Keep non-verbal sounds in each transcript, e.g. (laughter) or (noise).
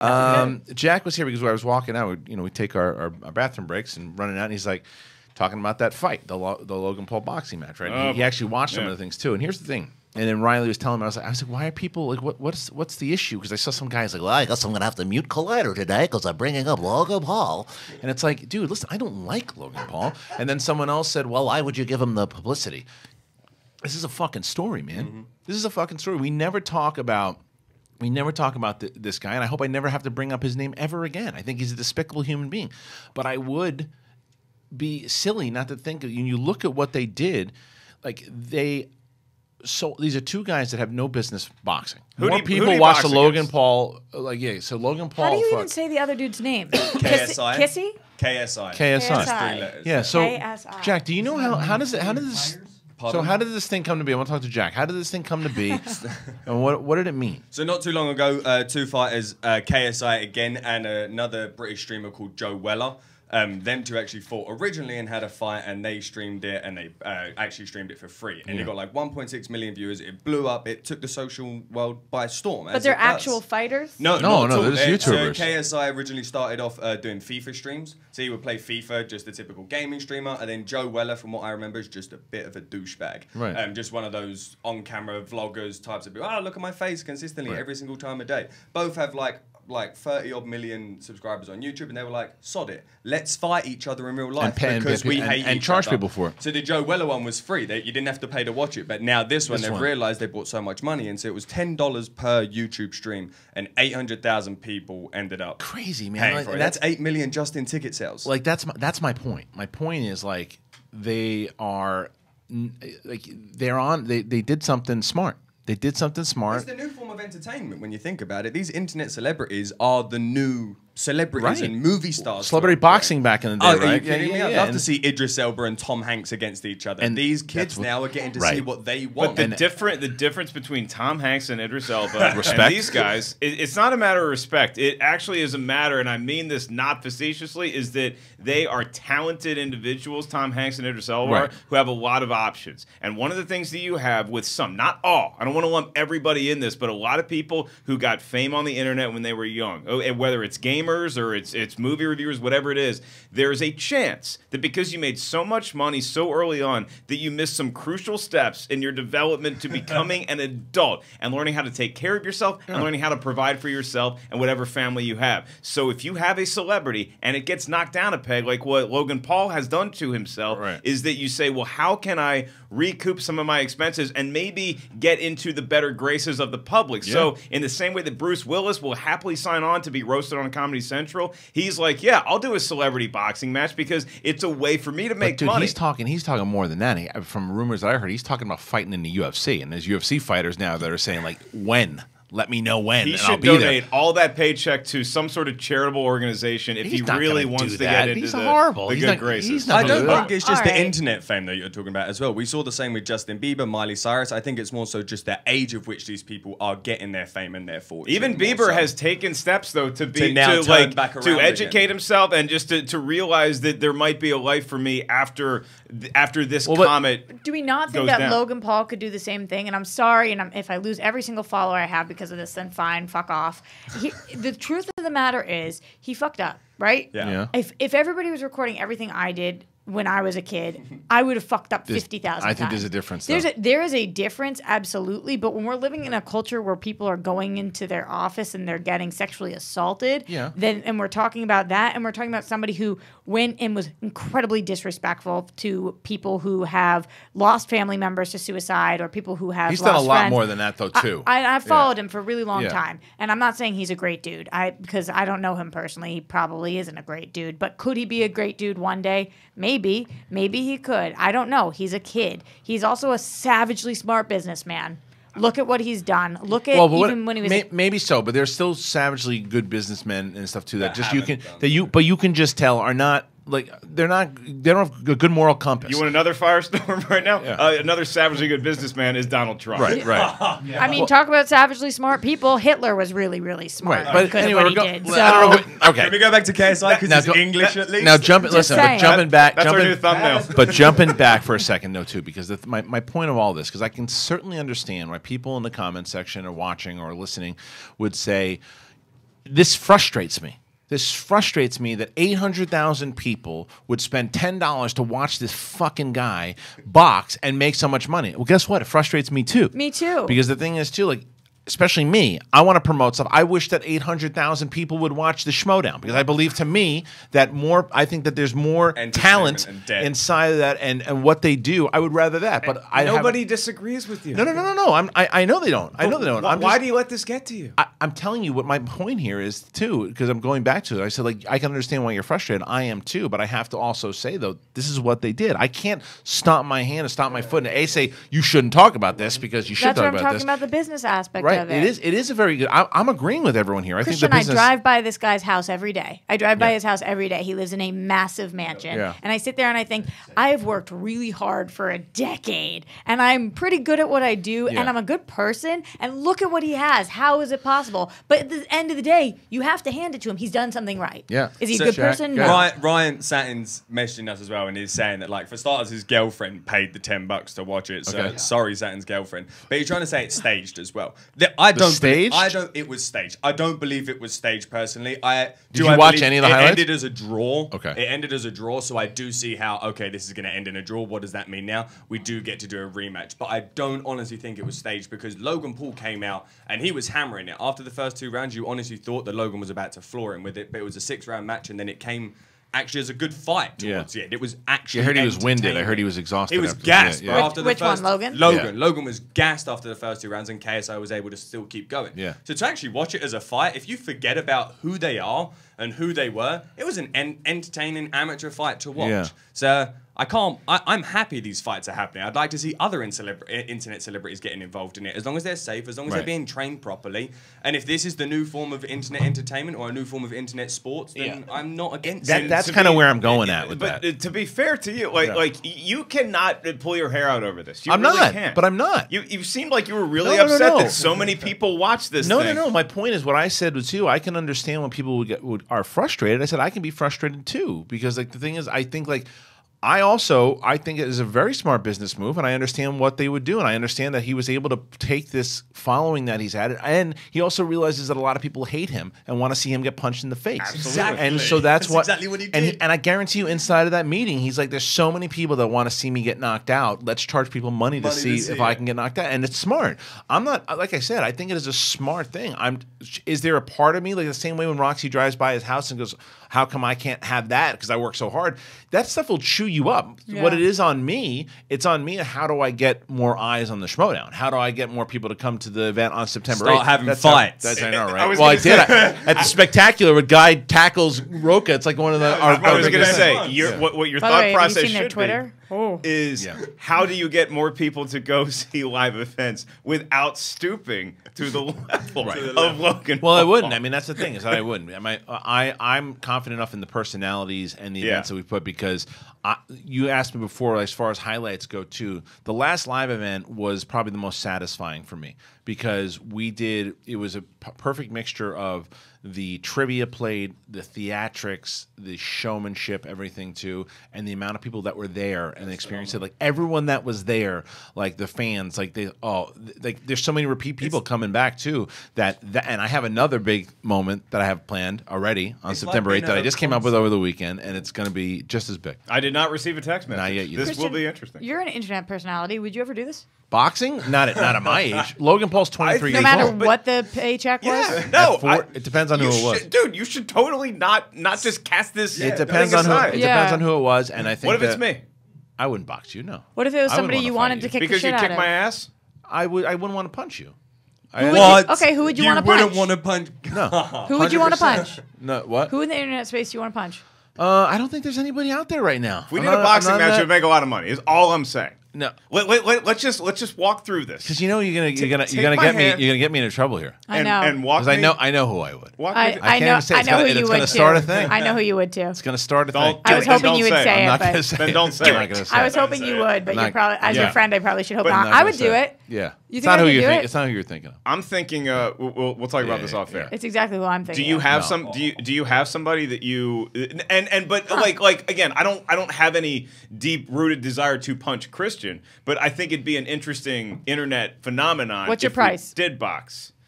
Um, Jack was here because I was walking out. We, you know, we take our, our, our bathroom breaks and running out, and he's like talking about that fight, the Lo- the Logan Paul boxing match, right? Oh, he, he actually watched some of the things too. And here's the thing. And then Riley was telling me, I was like, I was like, why are people like, what, what's, what's the issue? Because I saw some guys like, well, I guess I'm gonna have to mute Collider today because I'm bringing up Logan Paul. And it's like, dude, listen, I don't like Logan Paul. And then someone else said, well, why would you give him the publicity? This is a fucking story, man. This is a fucking story. We never talk about we never talk about th- this guy, and I hope I never have to bring up his name ever again. I think he's a despicable human being. But I would be silly not to think of. You look at what they did, like they. So these are two guys that have no business boxing. Who do More you- who do people you watch the Logan against? Paul. Uh, like yeah, so Logan Paul. How do you fuck, even say the other dude's name? KSI. (laughs) Kissy? KSI. KSI. Just three letters. Yeah. So KSI. Jack, do you know how how does it how does this so how did this thing come to be? I want to talk to Jack. How did this thing come to be, (laughs) and what what did it mean? So not too long ago, uh, two fighters, uh, KSI again, and another British streamer called Joe Weller. Um, them two actually fought originally and had a fight, and they streamed it, and they uh, actually streamed it for free, and Yeah. it got like 1.6 million viewers. It blew up. It took the social world by storm. But they're it does. actual fighters? No, No, not no, all. they're just Uh, YouTubers. So KSI originally started off uh, doing FIFA streams. So he would play FIFA, just a typical gaming streamer. And then Joe Weller, from what I remember, is just a bit of a douchebag. Right. Um, just one of those on-camera vloggers types of people. Oh, look at my face consistently Right. every single time a day. Both have like like 30 odd million subscribers on YouTube, and they were like, sod it, let's fight each other in real life pay- and because pay- we and- hate and each charge other." people for it. So the Joe Weller one was free. They, you didn't have to pay to watch it. But now this one, This they've one. realized they bought so much money, and so it was ten dollars per YouTube stream, and eight hundred thousand people ended up Crazy man. paying Like, that's That's eight million just in ticket sales. like that's my that's my point. My point is like they are like they're on they they did something smart. They did something smart. it's the new form of entertainment when you think about it. These internet celebrities are the new celebrities Right. and movie stars. Celebrity right? boxing back in the oh, day, Oh, are you kidding me? I'd yeah, love to see Idris Elba and Tom Hanks against each other. And these kids now are getting to see what they want. But the And- different the difference between Tom Hanks and Idris Elba (laughs) Respect. and these guys, it, it's not a matter of respect. It actually is a matter, and I mean this not facetiously, is that they are talented individuals, Tom Hanks and Idris Elba, Right. who have a lot of options. And one of the things that you have with some, not all, I don't want to lump everybody in this, but a lot of people who got fame on the internet when they were young, oh, whether it's gamers or it's it's movie reviewers, whatever it is, there's a chance that because you made so much money so early on that you missed some crucial steps in your development to becoming an adult and learning how to take care of yourself and learning how to provide for yourself and whatever family you have. So if you have a celebrity and it gets knocked down a peg, like what Logan Paul has done to himself, Right. is that you say, well, how can I recoup some of my expenses and maybe get into the better graces of the public? So, in the same way that Bruce Willis will happily sign on to be roasted on Comedy Central, he's like, yeah, I'll do a celebrity boxing match because it's a way for me to But make dude, money. he's talking. He's talking more than that. He, from rumors that I heard, he's talking about fighting in the UFC, and there's UFC fighters now that are saying like, "When? Let me know when, He and I'll should be donate there." all that paycheck to some sort of charitable organization if He's he really wants to get into He's the, horrible. the He's good not- graces. he's not I don't think it's just the Alright. internet fame that you're talking about as well. We saw the same with Justin Bieber, Miley Cyrus. I think it's more so just the age of which these people are getting their fame and their fortune. Even Bieber so. has taken steps though to be To to, now turn like back to educate again. himself and just to, to realize that there might be a life for me after after this Well, comet. Do we not think that down. Logan Paul could do the same thing? And I'm sorry, and I'm, if I lose every single follower I have because of this, then fine, fuck off. He, the truth of the matter is, he fucked up, right? Yeah. Yeah. If if everybody was recording everything I did when I was a kid, mm-hmm. I would have fucked up There's- fifty thousand. I think there's a difference, There's a there is a difference, absolutely. But when we're living in a culture where people are going into their office and they're getting sexually assaulted, Yeah. then and we're talking about that, and we're talking about somebody who went and was incredibly disrespectful to people who have lost family members to suicide or people who have He's done a lot friends. more than that, though, too. I, I, I've followed Yeah. him for a really long Yeah. time, and I'm not saying he's a great dude. I because I don't know him personally. He probably isn't a great dude, but could he be a great dude one day? Maybe, maybe he could. I don't know. He's a kid. He's also a savagely smart businessman. Look at what he's done. Look at Well, but what- even when he was. may- maybe so, but there's still savagely good businessmen and stuff too that, That just you can done that you but you can just tell are not like they're not they don't have a good moral compass. You want another firestorm (laughs) right now? Yeah. Uh, another savagely good businessman is Donald Trump. right, right. (laughs) I mean, talk about savagely smart people. Hitler was really, really smart. Right, but because anyway, we're what go- he did. I don't know So- what- okay. Can we go back to KSI because Now it's go- English at least? Now jumping, listen, but jumping back, That's our jumping, new thumbnail. but jumping back for a second, though, too, because the, my, my point of all this, because I can certainly understand why people in the comment section or watching or listening would say, this frustrates me. This frustrates me that 800,000 people would spend $10 to watch this fucking guy box and make so much money. Well, guess what? It frustrates me too. Me too. Because the thing is, too, like, especially me, I want to promote stuff. I wish that 800,000 people would watch the Schmoedown because I believe to me that more, I think that there's more Entertainment talent and inside of that and, and what they do. I would rather that. But I Nobody disagrees with you. No, no, no, no, no. I'm, I, I know they don't. I know they don't. Why, I'm why do you let this get to you? I, I'm telling you what my point here is too, because I'm going back to it. I said like I can understand why you're frustrated. I am too, but I have to also say though, this is what they did. I can't stomp my hand and stomp my foot and a say you shouldn't talk about this because you should That's talk what I'm about talking this. about the business aspect right? Of It is. It is a very good. I, I'm agreeing with everyone here. I think Kristian, the business. I drive by this guy's house every day. I drive by Yeah. his house every day. He lives in a massive mansion. Yeah. And I sit there and I think, I have worked really hard for a decade and I'm pretty good at what I do Yeah. and I'm a good person. And look at what he has. How is it possible? But at the end of the day, you have to hand it to him. He's done something right. Yeah. Is he a good Jack, person? go No. Ryan, Ryan Satin's messaging us as well, and he's saying that, like, for starters, his girlfriend paid the ten bucks to watch it. So Okay. sorry, Satin's girlfriend, but he's trying to say it's staged as well. I don't. staged? I don't. It was staged. I don't believe it was staged personally. I Did do. you I watch any of the it highlights? ended as a draw. Okay. It ended as a draw, so I do see how. Okay, this is going to end in a draw. What does that mean now? We do get to do a rematch, but I don't honestly think it was staged because Logan Paul came out and he was hammering it after the first two rounds. You honestly thought that Logan was about to floor him with it, but it was a six-round match, and then it came. Actually, as a good fight Yeah. towards the end. It was actually. I heard he was winded. I heard he was exhausted He was after- gassed yeah, yeah. after the Which one, first. Logan? Logan. Yeah. Logan was gassed after the first two rounds, and KSI was able to still keep going. Yeah. So to actually watch it as a fight, if you forget about who they are and who they were, it was an en- entertaining amateur fight to watch. Yeah. So I can't. I, I'm happy these fights are happening. I'd like to see other in celebra- internet celebrities getting involved in it, as long as they're safe, as long as Right. they're being trained properly. And if this is the new form of internet entertainment or a new form of internet sports, then Yeah. I'm not against That- it. that's kinda where I'm going at with but that. uh, to be fair to you, like Yeah. like you cannot uh, pull your hair out over this. You I'm really not, can't. but I'm not. You you seemed like you were really No, no, no, upset no. that so many people watch this. No, thing. no, no. My point is what I said was too. I can understand when people would get would, are frustrated. I said I can be frustrated too because like the thing is, I think like. I also I think it is a very smart business move, and I understand what they would do, and I understand that he was able to take this following that he's had, and he also realizes that a lot of people hate him and want to see him get punched in the face. Exactly. And so that's, That's what exactly what he And, did. and I guarantee you, inside of that meeting, he's like, "There's so many people that want to see me get knocked out. Let's charge people money to Money to see see if I can get knocked out." And it's smart. I'm not like I said. I think it is a smart thing. I'm. Is there a part of me like the same way when Roxy drives by his house and goes, "How come I can't have that because I work so hard?" That stuff will chew you up. What it is on me, it's on me. How do I get more eyes on the Schmoedown? How do I get more people to come to the event on September? Start 8th? having That's how- that's I know, (laughs) right? I well, I did say- at the spectacular. Where guy tackles Roca. It's like one of the. our, (laughs) I was gonna biggest- say Yeah. what, what your By thought way, have you process seen their should Twitter? be Oh. is Yeah. how do you get more people to go (laughs) see live events without stooping to the (laughs) level of Logan? Well, I wouldn't. I mean, that's the thing is that I wouldn't. I, I I'm confident enough in the personalities and the Yeah. events that we put because I, you asked me before, as far as highlights go, too. The last live event was probably the most satisfying for me because we did. It was a p- perfect mixture of the trivia played, the theatrics, the showmanship, everything too, and the amount of people that were there and experienced it. Like everyone that was there, like the fans, like they oh, th- like there's so many repeat people coming back too. That, that and I have another big moment that I have planned already on It's like September being 8th that I I a just came up with over the weekend, and it's going to be just as big. I did not receive a text message. Not yet, you This did. will be interesting. You're an internet personality. Would you ever do this? Boxing, not at not at my (laughs) age. Logan Paul's 23 No years matter old. what the paycheck was? Yeah, no, four- I- it depends on who it was. should- dude. You should totally not not just cast this. It depends on who. aside. It Yeah. depends on who it was, and I think What if it's me? I wouldn't box you. No. What if it was somebody you wanted to kick Because you shit kick my ass. I would. I wouldn't want to punch you. I, Who would you- What? okay, who would you wanna punch? You wouldn't punch? want to punch. no. Who would you want to punch? No. What? Who in the internet space do you want to punch? Uh, I don't think there's anybody out there right now. If we I'm did not- a boxing match, that- it would make a lot of money. Is all I'm saying. No. Let, let, let, let's just let's just walk through this. Because you know you're gonna you're gonna take you're gonna get hand. me you're gonna get me into trouble here. I and, know. And walk Because I know I know who I would. Walk I. I I can't know. say I it's know gonna- who it's you gonna would start too. a thing. I know who you would too. It's gonna start a Don't- thing. I was Then hoping you would say it. say I'm it, not but. Then don't say I'm it. not gonna say I was hoping you would. But you're probably, as your friend, I probably should hope not. not I would do it. Yeah. You it's not I who you think. It? It's not who you're thinking of. I'm thinking. Uh, we'll, we'll we'll talk about Yeah, this off yeah. air. It's exactly what I'm thinking. Do thinking. you have No. some? Do you do you have somebody that you and and but like like again? I don't I don't have any deep rooted desire to punch Kristian, but I think it'd be an interesting internet phenomenon. What's your if we price? Did box? (sighs)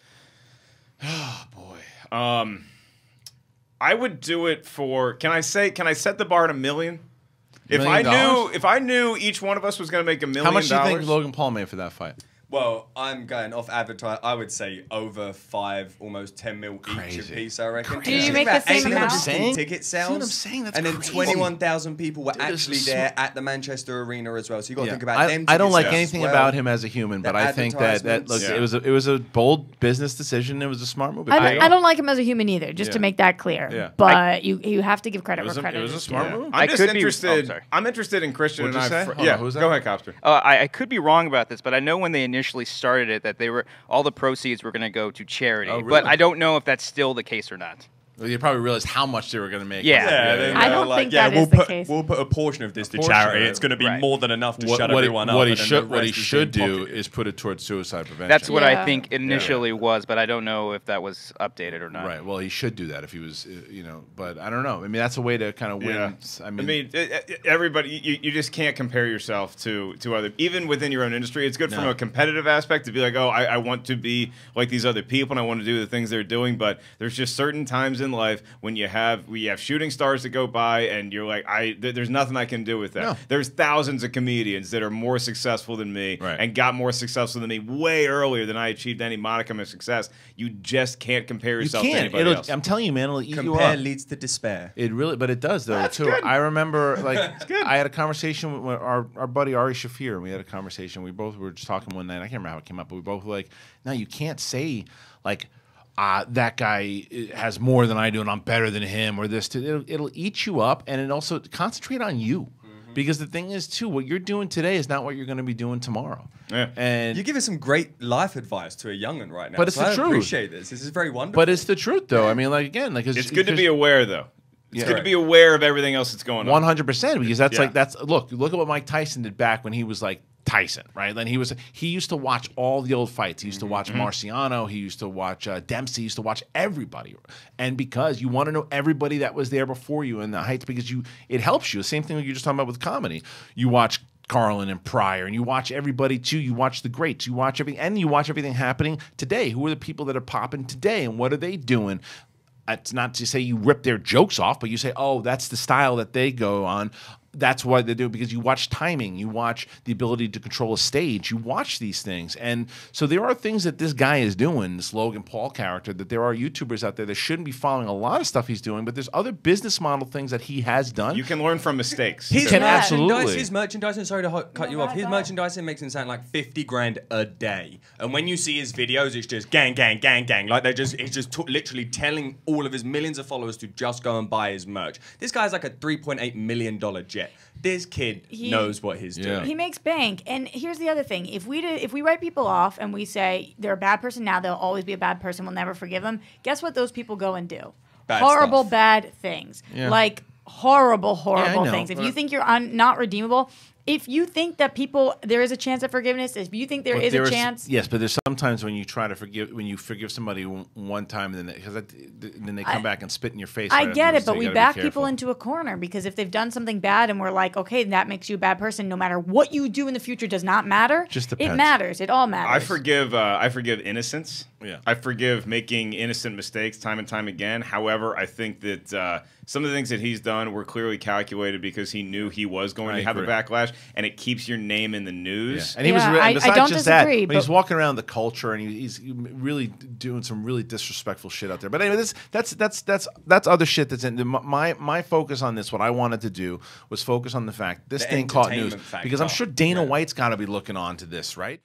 Oh boy. I would do it for. Can I say? Can I set the bar at a million? If I Million knew, if I knew each one of us was going to make a million How much do you think Logan Paul made for that fight? Well, I'm going off advertise. I would say over five, almost ten mil each a piece. I reckon. Do you make the same amount? Saying? Ticket See what sales. I'm saying? That's and then twenty-one thousand people were Dude, actually there so- at the Manchester Arena as well. So you got to Yeah. think about I, them. I don't like anything well. about him as a human, but The I think that that look, advertisements. it was a, it was a bold business decision. It was a smart move. I don't, I don't like him as a human either, just to make that clear. Yeah. But you you have to give credit It was where a, it credit was a is smart due. move. I'm just interested. oh. I'm interested in Kristian and I. say? fr- Hold yeah, go ahead, Copster. Uh, I, I could be wrong about this, but I know when they initially started it that they were all the proceeds were going to go to charity. Oh, But? I don't know if that's still the case or not. Well, you probably realized how much they were going to make. Yeah. Yeah, they I don't like, think yeah, that we'll is the put, case. We'll put a portion of this to charity. It's going to be Right. more than enough to What, shut what he, everyone up. what he should what he should do pocketed. is put it towards suicide prevention. That's what Yeah. I think initially was, but I don't know if that was updated or not. Right. Well, he should do that if he was, uh, you know. But I don't know. I mean, that's a way to kind of win. Yeah. I mean, it- it- everybody, you, you just can't compare yourself to to other, even within your own industry. It's good from a competitive aspect to be like, oh, I, I want to be like these other people, and I want to do the things they're doing. But there's just certain times in life when you have we have shooting stars that go by, and you're like, I th- there's nothing I can do with that. No. There's thousands of comedians that are more successful than me Right. and got more successful than me way earlier than I achieved any modicum of success. You just can't compare yourself to can't. anybody It'll, else. I'm telling you, man. It'll eat you Compare up. leads to despair. It really, but it does though too. good. I remember (laughs) like. I had a conversation with our, our buddy Ari Shaffir, and we had a conversation. We both were just talking one night. I can't remember how it came up, but we both were like, "No, you can't say like." Uh, that guy uh, has more than I do, and I'm better than him, or this. It'll, it'll eat you up, and it also concentrate on you, Mm-hmm. because the thing is too, what you're doing today is not what you're going to be doing tomorrow. Yeah. And You're giving some great life advice to a young'un right now. But it's so the I truth. appreciate this. This is very wonderful. but it's the truth, though. I mean, like again, like It's good to be aware, though. It's Yeah. good to be aware of everything else that's going on. One hundred percent, because that's Yeah. like that's look look at what Mike Tyson did back when he was like Tyson, right? Then he was he used to watch all the old fights. He used to Mm-hmm. watch Marciano. He used to watch uh, Dempsey. He used to watch everybody, and because you want to know everybody that was there before you in the heights, because you it helps you. The same thing you're just talking about with comedy. You watch. Carlin and Pryor, and you watch everybody too. You watch the greats, you watch everything, and you watch everything happening today. Who are the people that are popping today, and what are they doing? it's not to say you rip their jokes off, but you say, oh, that's the style that they go on. That's why they do it because you watch timing, you watch the ability to control a stage, you watch these things. And so there are things that this guy is doing, this Logan Paul character, that there are YouTubers out there that shouldn't be following a lot of stuff he's doing, but there's other business model things that he has done. You can learn from mistakes. His Can merchandise, absolutely. his merchandising. Sorry to ho- cut No, you off. His all right. merchandising makes him sound like fifty grand a day. And when you see his videos, it's just gang, gang, gang, gang. Like they're just, he's just t- literally telling all of his millions of followers to just go and buy his merch. This guy's like a three point eight million dollar jet. This kid He- knows what he's Yeah. doing. He makes bank, and here's the other thing: if we do, if we write people off and we say they're a bad person now, they'll always be a bad person. We'll never forgive them. Guess what? Those people go and do Bad horrible, stuff. bad things, Yeah. like horrible, horrible know, things. If you think you're un- not redeemable, if you think that people there is a chance of forgiveness, if you think there But is there a is- chance, yes, but there's sometimes when you try to forgive, when you forgive somebody one- one time, and then because then they come I- back and spit in your face. I right get it, but you we back people into a corner because if they've done something bad and we're like, okay, that makes you a bad person, no matter what you do in the future does not matter. Just it matters. It all matters. I forgive. Uh, I forgive innocence. Yeah. I forgive making innocent mistakes time and time again. However, I think that uh, some of the things that he's done were clearly calculated because he knew he was going I to have a backlash, and it keeps your name in the Yeah. news. And he was, Yeah, re- I- and I besides don't just disagree, that, when he's walking around the culture and he, he's really doing some really disrespectful shit out there. But anyway, this, that's that's that's that's other shit that's in my my focus on this. What I wanted to do was focus on the fact this The thing caught news factor. because I'm sure Dana Yeah. White's got to be looking on to this, right?